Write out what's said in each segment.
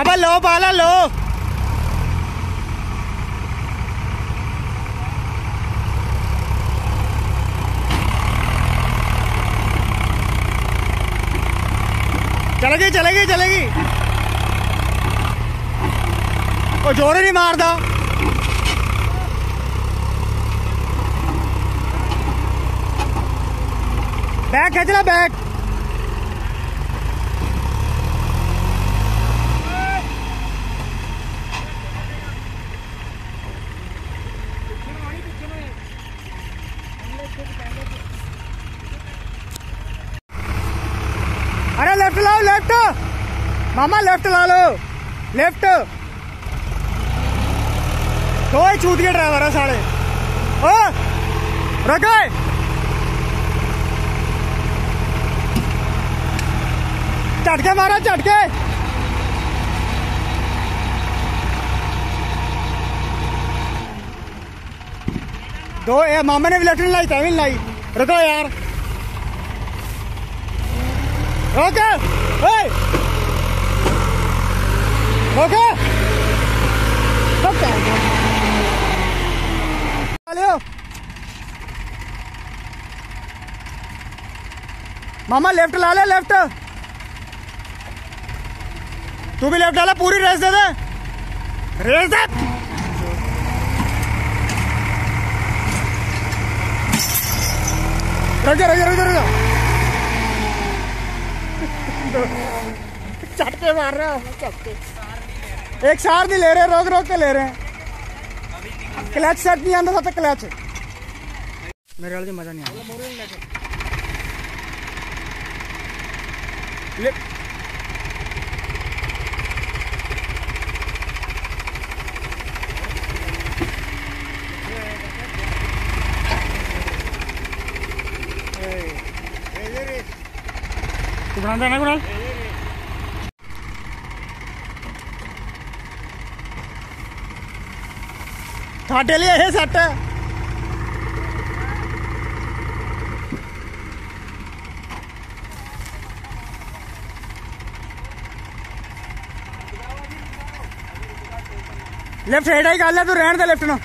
अबे लो पाला लो चलेगी चलेगी चलेगी ਉਹ ਜ਼ੋਰ ਹੀ ਨਹੀਂ ਮਾਰਦਾ ਬੈਕ ਖਿੱਚ ਲੈ ਬੈਕ अरे लेफ़्ट लाओ लेफ़्ट मामा लेफ़्ट ला लो लेफ़्ट दो ही छूट ड्राइवर है साढ़े ओ रखे झटके मारो झटके दो ये मामा ने भी लेफ़्ट लाई तभी लाई रुको यार रोके ओए रोके सब चलो मामा लेफ़्ट ला ले लेफ़्ट तू भी लेफ़्ट डाला पूरी रेस दे दे. रेस दे. रुक जा रुक जा रुक जा जा मार रहे हो एक सार नहीं ले रहे रोक रोक के ले रहे हैं। क्लच सेट नहीं आंदा था क्लच। मेरे वाले मज़ा नहीं आया। ले तू बनाता है ना कुणाल ਤੁਹਾਡੇ ਲਈ ਇਹ ਸੈੱਟ ਹੈ ਲੈਫਟ ਸਾਈਡ ਹੀ ਗੱਲ ਹੈ ਤੂੰ ਰਹਿਣ ਦੇ ਲੈਫਟ ਨੂੰ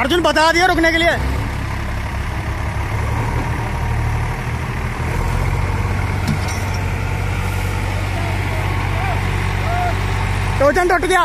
अर्जुन बता दिया रुकने के लिए। टोचन टूट गया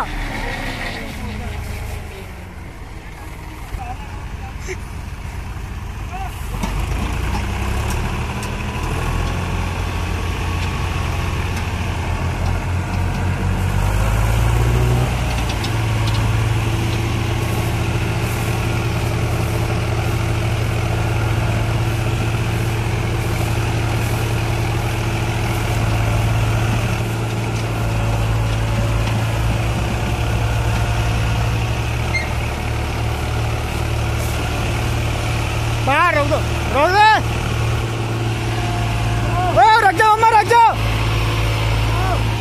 बाहर रोक दो रोक दो ओ रख जाओ अम्मा रख जाओ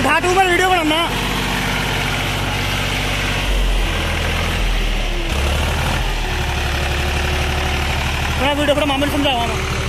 वो घाट वीडियो बनाना। वीडियो तो मामले समझावा